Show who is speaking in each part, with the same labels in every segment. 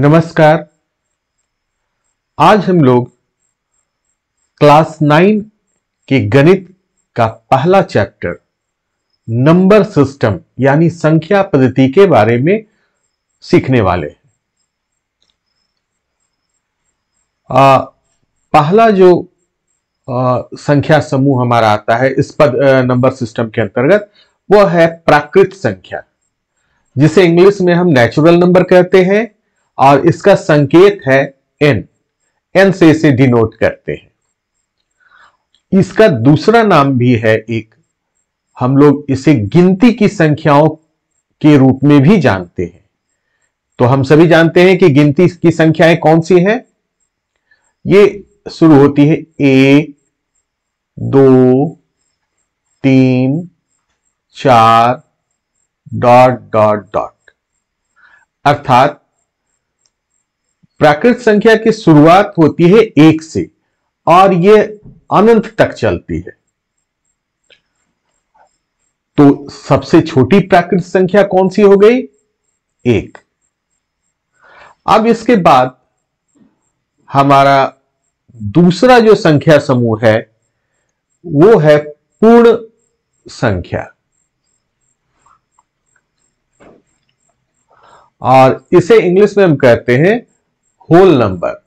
Speaker 1: नमस्कार। आज हम लोग क्लास नाइन के गणित का पहला चैप्टर नंबर सिस्टम यानी संख्या पद्धति के बारे में सीखने वाले हैं। पहला जो आ, संख्या समूह हमारा आता है इस पद नंबर सिस्टम के अंतर्गत वो है प्राकृत संख्या जिसे इंग्लिश में हम नेचुरल नंबर कहते हैं। और इसका संकेत है एन एन से इसे डिनोट करते हैं। इसका दूसरा नाम भी है एक। हम लोग इसे गिनती की संख्याओं के रूप में भी जानते हैं। तो हम सभी जानते हैं कि गिनती की संख्याएँ कौन सी हैं? ये शुरू होती है एक दो, तीन, चार डॉट डॉट डॉट अर्थात प्राकृत संख्या की शुरुआत होती है एक से, और यह अनंत तक चलती है। तो सबसे छोटी प्राकृत संख्या कौन सी हो गई? एक। अब इसके बाद हमारा दूसरा जो संख्या समूह है, वो है पूर्ण संख्या। और इसे इंग्लिश में हम कहते हैं होल नंबर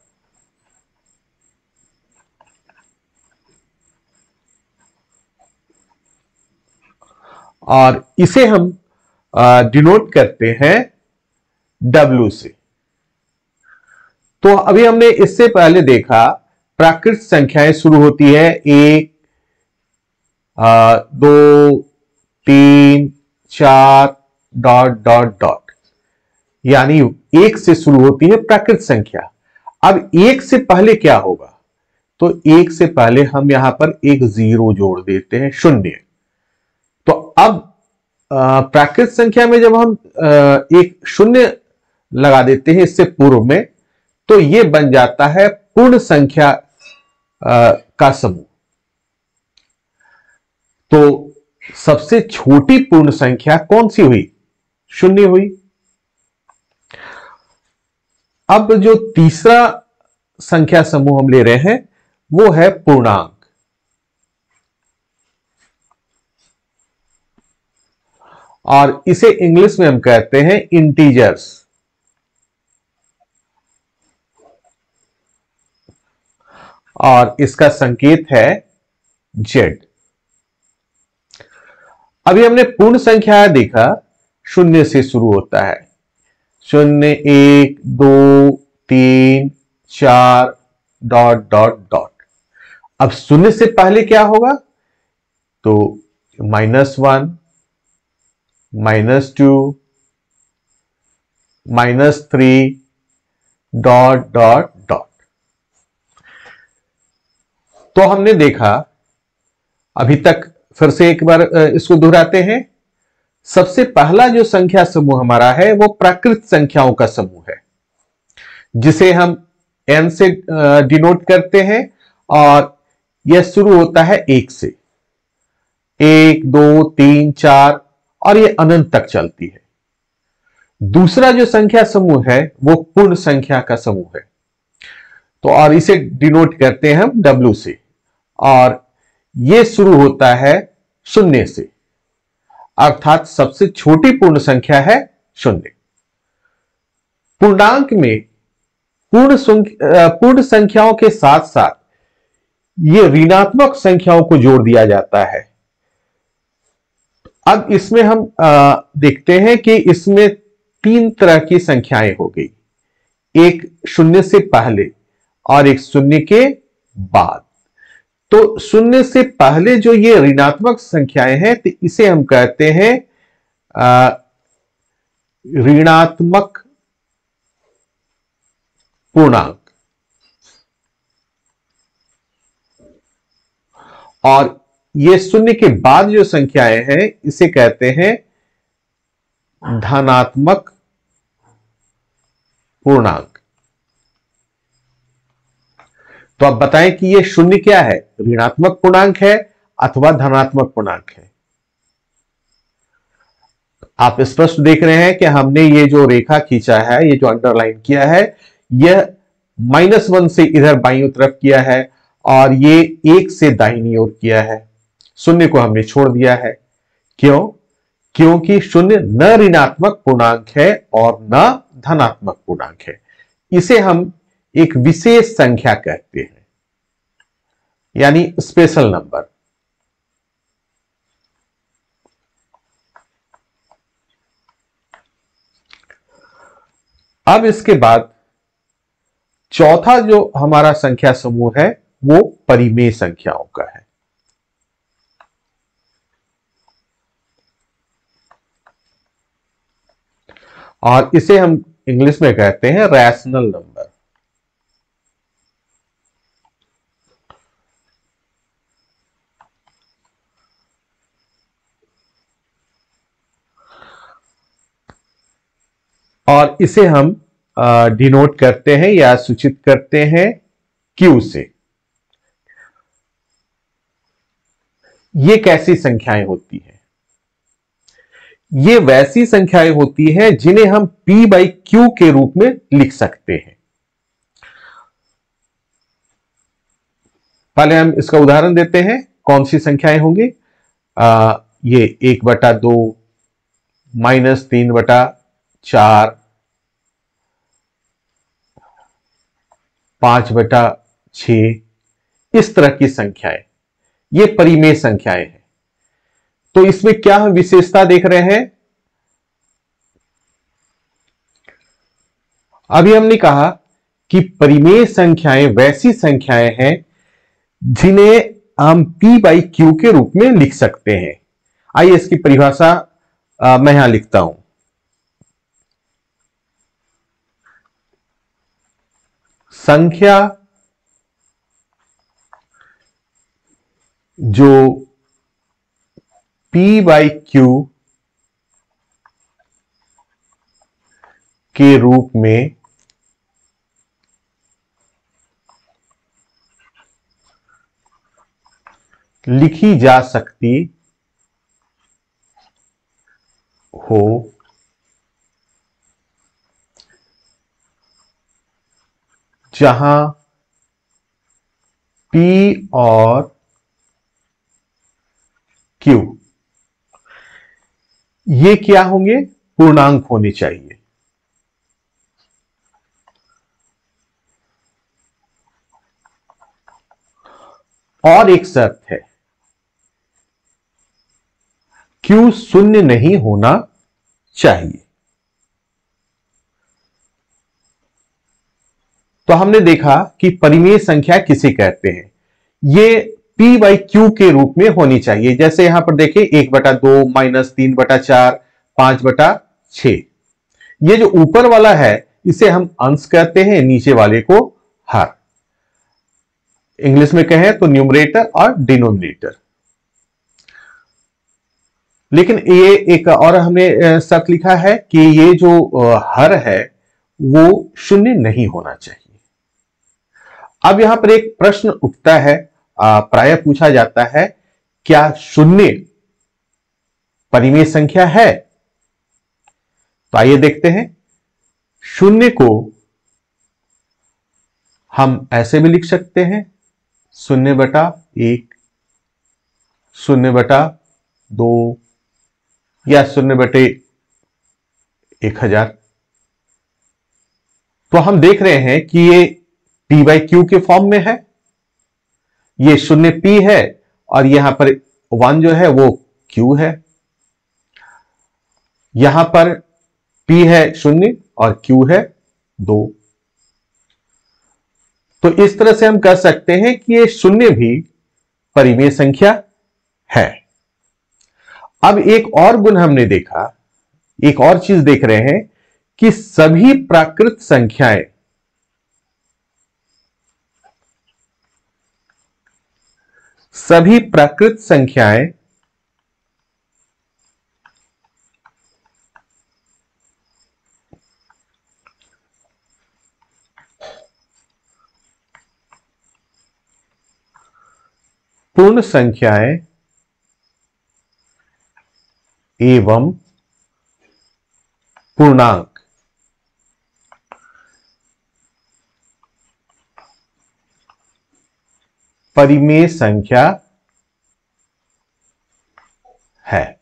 Speaker 1: और इसे हम डिनोट करते हैं डब्ल्यू से। तो अभी हमने इससे पहले देखा प्राकृत संख्याएँ शुरू होती है एक आ, दो तीन चार डॉट डॉट डॉट। यानी एक से शुरू होती है प्राकृत संख्या। अब एक से पहले क्या होगा? तो एक से पहले हम यहाँ पर एक ज़ीरो जोड़ देते हैं, शून्य। तो अब प्राकृत संख्या में जब हम एक शून्य लगा देते हैं इससे पूर्व में तो यह बन जाता है पूर्ण संख्या का समूह। तो सबसे छोटी पूर्ण संख्या कौन सी हुई? शून्य हुई। अब जो तीसरा संख्या समूह हम ले रहे हैं, वो है पूर्णांक। और इसे इंग्लिश में हम कहते हैं इंटीजर्स और इसका संकेत है जेड अभी हमने पूर्ण संख्या देखा, शून्य से शुरू होता है। शून्य एक, दो, तीन, चार, डॉट डॉट डॉट। अब शून्य से पहले क्या होगा? तो minus one minus two minus three dot dot dot. तो हमने देखा, अभी तक फिर से एक बार इसको दोहराते हैं। सबसे पहला जो संख्या समूह हमारा है, वो प्राकृत संख्याओं का समूह है, जिसे हम एन से डिनोट करते हैं और यह शुरू होता है एक से। एक, दो, तीन, चार और यह अनंत तक चलती है। दूसरा जो संख्या समूह है, वो पूर्ण संख्या का समूह है। तो और इसे डिनोट करते हैं हम डब्ल्यू से और यह शुरू होता है शून्य से। अर्थात सबसे छोटी पूर्ण संख्या है शून्य। पूर्णांक में पूर्ण पूर्ण संख्याओं के साथ साथ ये ऋणात्मक संख्याओं को जोड़ दिया जाता है। अब इसमें हम देखते हैं कि इसमें तीन तरह की संख्याएँ हो गई। एक शून्य से पहले और एक शून्य के बाद। तो शून्य से पहले जो ये ऋणात्मक संख्याएँ हैं तो इसे हम कहते हैं ऋणात्मक पूर्णांक। और ये शून्य के बाद जो संख्याएँ हैं, इसे कहते हैं धनात्मक पूर्णांक। तो आप बताएँ कि ये शून्य क्या है? ऋणात्मक पूर्णांक है अथवा धनात्मक पूर्णांक है? आप स्पष्ट देख रहे हैं कि हमने ये जो रेखा खींचा है, ये जो अंडरलाइन किया है, यह माइनस वन से इधर बाई तरफ़ किया है और ये एक से दाहिनी ओर किया है। शून्य को हमने छोड़ दिया है। क्यों? क्योंकि शून्य न ऋणात्मक पूर्णांक है और न धनात्मक पूर्णांक है। इसे हम एक विशेष संख्या कहते हैं। यानी स्पेशल नंबर अब इसके बाद चौथा जो हमारा संख्या समूह है, वो परिमेय संख्याओं का है। और इसे हम इंग्लिश में कहते हैं रैशनल नंबर और इसे हम डिनोट करते हैं या सूचित करते हैं क्यू से। ये कैसी संख्याएँ होती हैं? ये वैसी संख्याएँ होती हैं जिन्हें हम P बाई क्यू के रूप में लिख सकते हैं। पहले हम इसका उदाहरण देते हैं। कौन सी संख्याएँ होंगी? ये एक बटा दो, माइनस तीन बटा चार, पाँच बटा छ, इस तरह की संख्याएँ। ये परिमेय संख्याएँ हैं। तो इसमें क्या हम विशेषता देख रहे हैं? अभी हमने कहा कि परिमेय संख्याएँ वैसी संख्याएँ हैं जिन्हें हम P बाई क्यू के रूप में लिख सकते हैं। आइए इसकी परिभाषा मैं यहाँ लिखता हूँ। संख्या जो P बाई क्यू के रूप में लिखी जा सकती हो जहाँ P और Q ये क्या होंगे? पूर्णांक होने चाहिए। और एक शर्त है। Q शून्य नहीं होना चाहिए। तो हमने देखा कि परिमेय संख्या किसे कहते हैं? ये P बाई क्यू के रूप में होनी चाहिए। जैसे यहाँ पर देखिए, एक बटा दो माइनस तीन बटा चार, पाँच बटा छ ये जो ऊपर वाला है, इसे हम अंश कहते हैं, नीचे वाले को हर। इंग्लिश में कहें तो न्यूमरेटर और डिनोमिनेटर लेकिन ये एक और हमने शर्त लिखा है कि ये जो हर है, वो शून्य नहीं होना चाहिए। अब यहाँ पर एक प्रश्न उठता है प्राय पूछा जाता है, क्या शून्य परिमेय संख्या है? तो आइए देखते हैं। शून्य को हम ऐसे भी लिख सकते हैं, शून्य बटा एक, शून्य बटा दो, या शून्य बटे एक हज़ार। तो हम देख रहे हैं कि ये पी बाई क्यू के फॉर्म में है। ये शून्य पी है और यहाँ पर वन जो है वो क्यू है। यहाँ पर पी है शून्य और क्यू है दो। तो इस तरह से हम कह सकते हैं कि ये शून्य भी परिमेय संख्या है। अब एक और गुण हमने देखा, एक और चीज़ देख रहे हैं कि सभी प्राकृत संख्याएँ सभी प्राकृत संख्याएँ पूर्ण संख्याएँ एवं पूर्णांक। परिमेय संख्या है।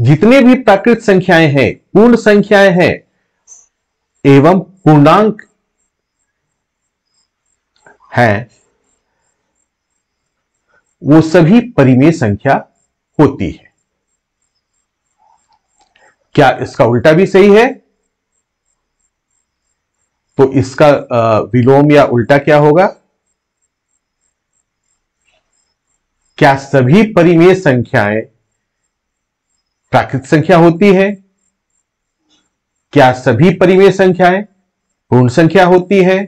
Speaker 1: जितने भी प्राकृत संख्याएँ हैं, पूर्ण संख्याएँ हैं, एवं पूर्णांक हैं, वो सभी परिमेय संख्या होती है। क्या इसका उल्टा भी सही है? तो इसका विलोम या उल्टा क्या होगा? क्या सभी परिमेय संख्याएँ प्राकृत संख्या होती है? क्या सभी परिमेय संख्याएँ पूर्ण संख्या होती है?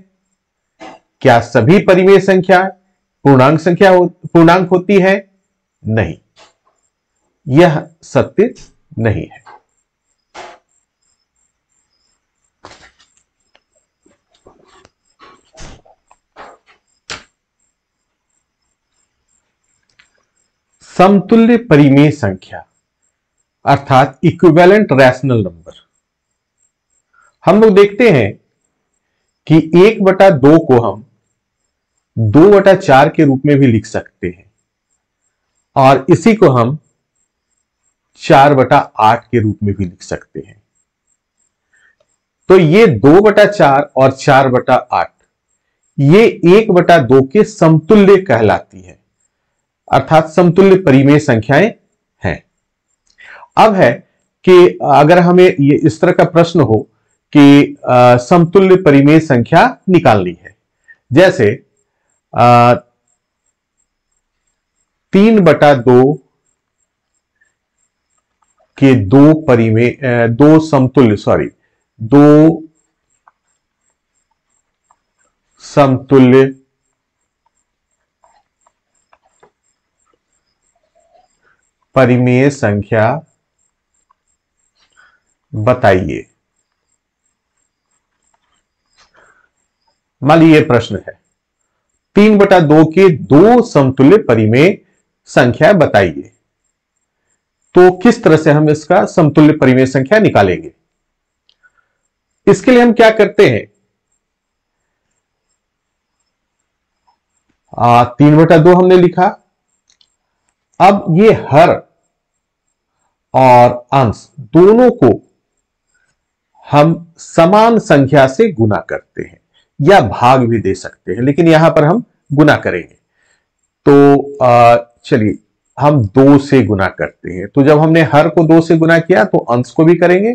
Speaker 1: क्या सभी परिमेय संख्या पूर्णांक संख्या हो, पूर्णांक होती है? नहीं। यह सत्य नहीं है। समतुल्य परिमेय संख्या, अर्थात इक्विवेलेंट रैशनल नंबर हम लोग देखते हैं कि एक बटा दो को हम दो बटा चार के रूप में भी लिख सकते हैं, और इसी को हम चार बटा आठ के रूप में भी लिख सकते हैं। तो ये दो बटा चार और चार बटा आठ, ये एक बटा दो के समतुल्य कहलाती है। अर्थात समतुल्य परिमेय संख्याएँ हैं। अब है कि अगर हमें ये इस तरह का प्रश्न हो कि समतुल्य परिमेय संख्या निकालनी है। जैसे आ, तीन बटा दो के दो परिमेय दो समतुल्य सॉरी दो समतुल्य परिमेय संख्या बताइए। मान लीजिए प्रश्न है। तीन बटा दो के दो समतुल्य परिमेय संख्या बताइए। तो किस तरह से हम इसका समतुल्य परिमेय संख्या निकालेंगे? इसके लिए हम क्या करते हैं? आ, तीन बटा दो हमने लिखा। अब ये हर और अंश दोनों को हम समान संख्या से गुना करते हैं या भाग भी दे सकते हैं, लेकिन यहाँ पर हम गुना करेंगे। तो चलिए, हम दो से गुना करते हैं। तो जब हमने हर को दो से गुना किया तो अंश को भी करेंगे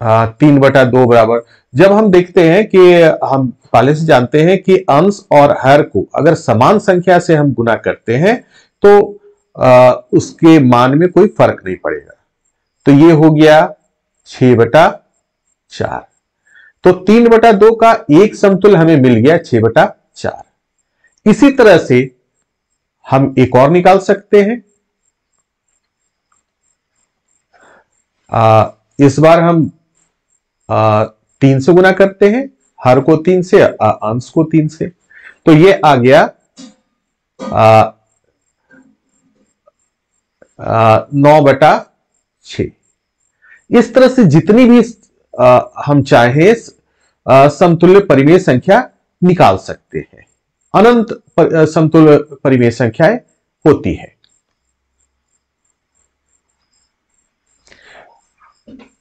Speaker 1: आ, तीन बटा दो बराबर। जब हम देखते हैं कि हम पहले से जानते हैं कि अंश और हर को अगर समान संख्या से हम गुना करते हैं तो आ, उसके मान में कोई फ़र्क नहीं पड़ेगा। तो ये हो गया छ बटा चार। तो तीन बटा दो का एक समतुल हमें मिल गया छह बटा चार। इसी तरह से हम एक और निकाल सकते हैं। आ, इस बार हम तीन से गुना करते हैं हर को तीन से अंश को तीन से। तो ये आ गया आ, आ, नौ बटा छ इस तरह से जितनी भी आ, हम चाहें समतुल्य परिमेय संख्या निकाल सकते हैं। अनंत पर, समतुल्य परिमेय संख्याएँ होती है।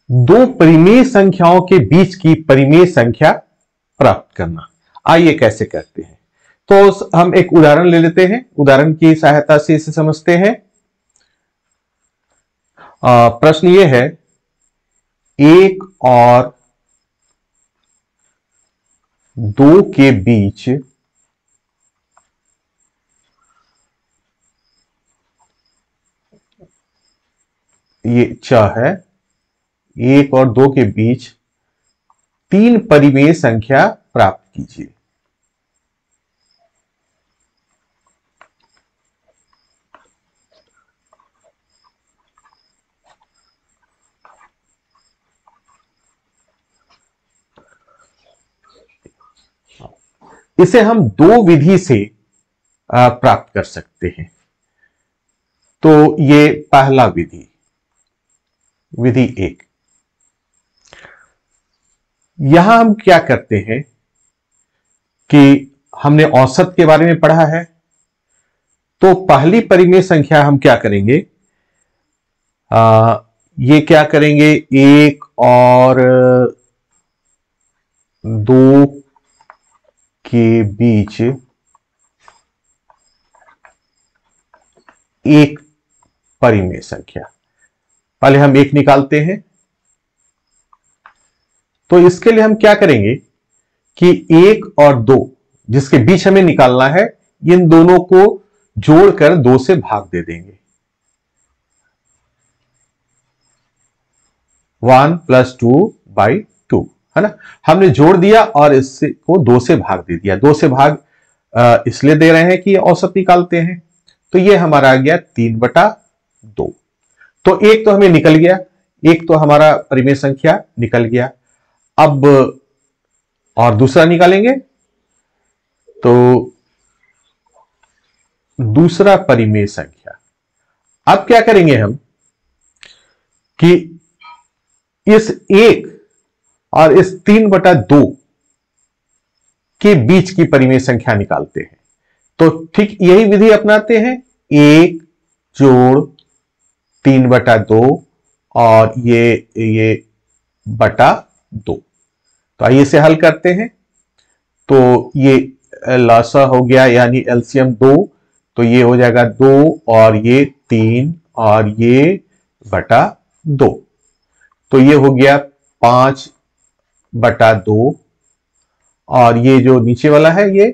Speaker 1: दो परिमेय संख्याओं के बीच की परिमेय संख्या प्राप्त करना। आइए कैसे करते हैं? तो हम एक उदाहरण ले लेते हैं। उदाहरण की सहायता से इसे समझते हैं। प्रश्न यह है, एक और दो के बीच ये च है। एक और दो के बीच तीन परिमेय संख्या प्राप्त कीजिए। इसे हम दो विधि से प्राप्त कर सकते हैं। तो ये पहला विधि विधि एक। यहाँ हम क्या करते हैं कि हमने औसत के बारे में पढ़ा है तो पहली परिमेय संख्या हम क्या करेंगे? आ, ये क्या करेंगे? एक और दो के बीच एक परिमेय संख्या। पहले हम एक निकालते हैं। तो इसके लिए हम क्या करेंगे कि एक और दो, जिसके बीच हमें निकालना है, इन दोनों को जोड़कर दो से भाग दे देंगे। One plus two by two, है ना? हमने जोड़ दिया और इससे को दो से भाग दे दिया। दो से भाग इसलिए दे रहे हैं कि औसत निकालते हैं। तो ये हमारा आ गया तीन बटा दो। तो एक तो हमें निकल गया, एक तो हमारा परिमेय संख्या निकल गया। अब और दूसरा निकालेंगे। तो दूसरा परिमेय संख्या। अब क्या करेंगे हम? कि इस एक और इस तीन बटा दो के बीच की परिमेय संख्या निकालते हैं। तो ठीक यही विधि अपनाते हैं। एक जोड़ तीन बटा दो और ये ये बटा दो। तो आइए इसे हल करते हैं। तो ये लासा हो गया, यानी एलसीएम दो। तो ये हो जाएगा दो और ये तीन और ये बटा दो। तो ये हो गया पाँच बटा दो। और ये जो नीचे वाला है, ये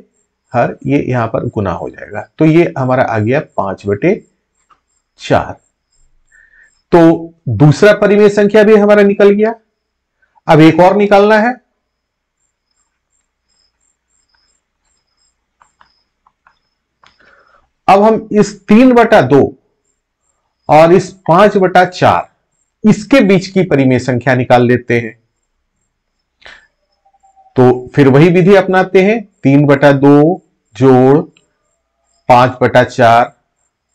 Speaker 1: हर, ये यहाँ पर गुना हो जाएगा। तो ये हमारा आ गया पाँच बटे चार। तो दूसरा परिमेय संख्या भी हमारा निकल गया। अब एक और निकालना है। अब हम इस तीन बटा दो और इस पाँच बटा चार, इसके बीच की परिमेय संख्या निकाल लेते हैं। तो फिर वही विधि अपनाते हैं। तीन बटा दो जोड़ पाँच बटा चार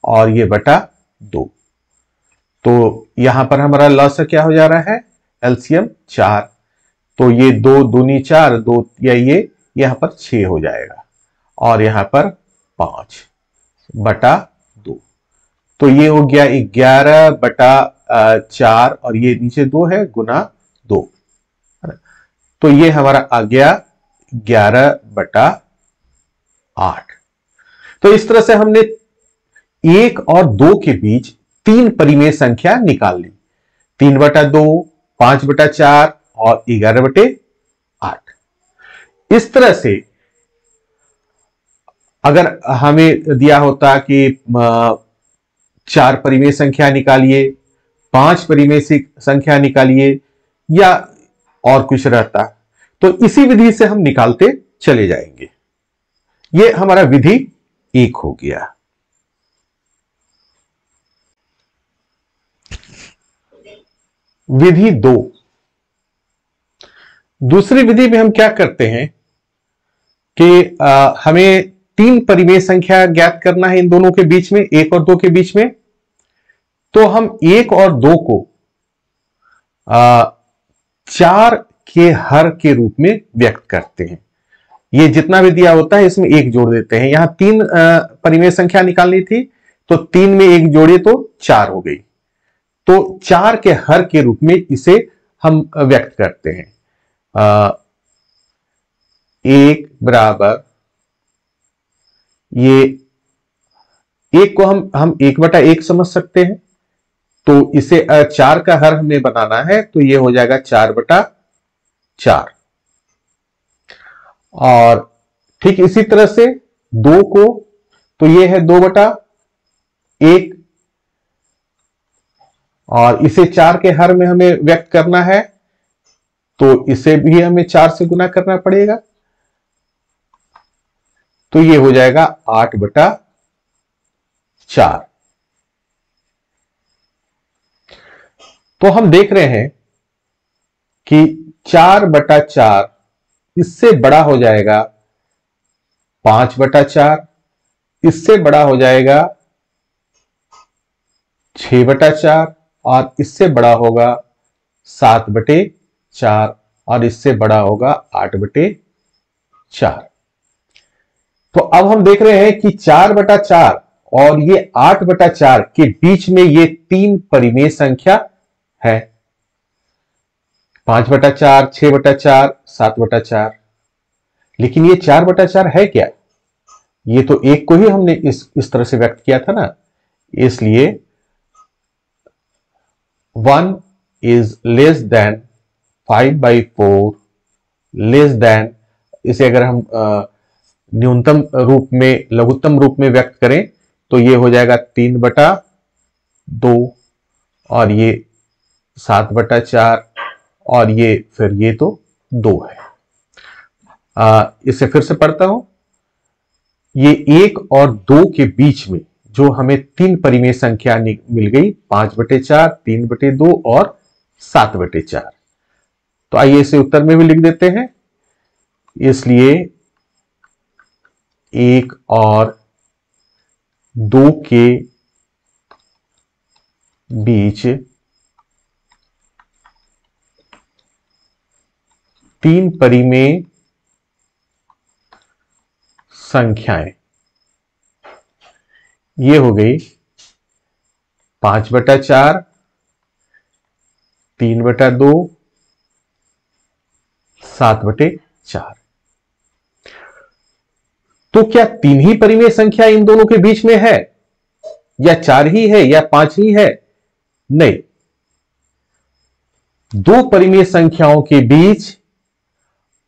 Speaker 1: और ये बटा दो। तो यहाँ पर हमारा लॉस क्या हो जा रहा है? एलसीएम चार। तो ये दो दूनी चार, दो या ये, यहाँ पर छ हो जाएगा। और यहाँ पर पाँच बटा दो। तो ये हो गया ग्यारह बटा चार और ये नीचे दो है गुना दो। तो ये हमारा आ गया ग्यारह बटा आठ। तो इस तरह से हमने एक और दो के बीच तीन परिमेय संख्या निकाल ली। तीन बटा दो पाँच बटा चार और ग्यारह बटे आठ। इस तरह से अगर हमें दिया होता कि चार परिमेय संख्या निकालिए, पाँच परिमेय संख्या निकालिए या और कुछ रहता तो इसी विधि से हम निकालते चले जाएँगे। ये हमारा विधि एक हो गया। विधि दो। दूसरी विधि में हम क्या करते हैं कि आ, हमें तीन परिमेय संख्या ज्ञात करना है इन दोनों के बीच में एक और दो के बीच में। तो हम एक और दो को आ, चार के हर के रूप में व्यक्त करते हैं। ये जितना भी दिया होता है इसमें एक जोड़ देते हैं। यहाँ तीन परिमेय संख्या निकालनी थी तो तीन में एक जोड़े तो चार हो गई। तो चार के हर के रूप में इसे हम व्यक्त करते हैं। एक बराबर, ये एक को हम हम एक बटा एक समझ सकते हैं। तो इसे चार का हर हमें बनाना है तो ये हो जाएगा चार बटा चार। और ठीक इसी तरह से दो को तो ये है दो बटा एक और इसे चार के हर में हमें व्यक्त करना है तो इसे भी हमें चार से गुना करना पड़ेगा। तो ये हो जाएगा आठ बटा चार। तो हम देख रहे हैं कि चार बटा चार इससे बड़ा हो जाएगा पाँच बटा चार, इससे बड़ा हो जाएगा छ बटा चार और इससे बड़ा होगा सात बटे चार और इससे बड़ा होगा आठ बटे चार। तो अब हम देख रहे हैं कि चार बटा चार और ये आठ बटा चार के बीच में ये तीन परिमेय संख्या है। पाँच बटा चार, छह बटा चार, सात बटा चार। लेकिन ये चार बटा चार है क्या? ये तो एक को ही हमने इस इस तरह से व्यक्त किया था ना, इसलिए one is less than five by four less than इसे अगर हम न्यूनतम रूप में लघुत्तम रूप में व्यक्त करें तो ये हो जाएगा तीन बटा दो और ये सात बटा चार और ये फिर ये तो दो है। आ, इसे फिर से पढ़ता हूँ। ये एक और दो के बीच में जो हमें तीन परिमेय संख्या मिल गई, पाँच बटे चार, तीन बटे दो और सात बटे चार। तो आइए इसे उत्तर में भी लिख देते हैं। इसलिए एक और दो के बीच तीन परिमेय संख्याएँ ये हो गई पाँच बटा चार, तीन बटा दो, सात बटे चार। तो क्या तीन ही परिमेय संख्या इन दोनों के बीच में है? या चार ही है, या पाँच ही है? नहीं। दो परिमेय संख्याओं के बीच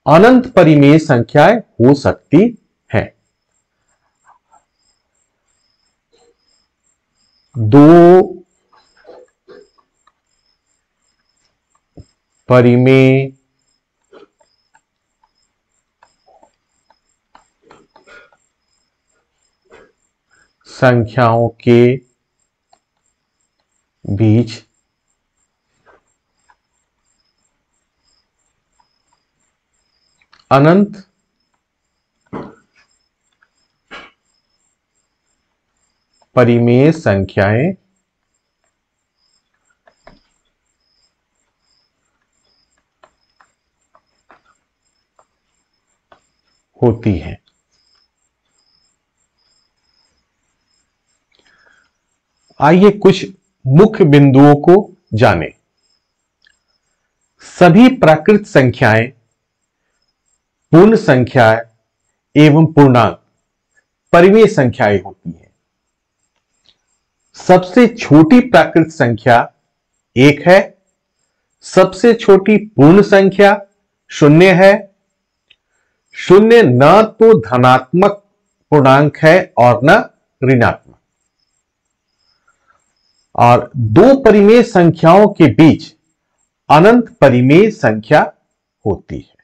Speaker 1: अनंत परिमेय संख्याएँ हो सकती है दो परिमेय संख्याओं के बीच अनंत परिमेय संख्याएँ। होती हैं। आइए कुछ मुख्य बिंदुओं को जानें। सभी प्राकृत संख्याएँ, पूर्ण संख्याएँ एवं पूर्णांक, परिमेय संख्याएँ होती हैं। सबसे छोटी प्राकृत संख्या एक है, सबसे छोटी पूर्ण संख्या शून्य है। शून्य न तो धनात्मक पूर्णांक है और न ऋणात्मक। और दो परिमेय संख्याओं के बीच अनंत परिमेय संख्या होती है।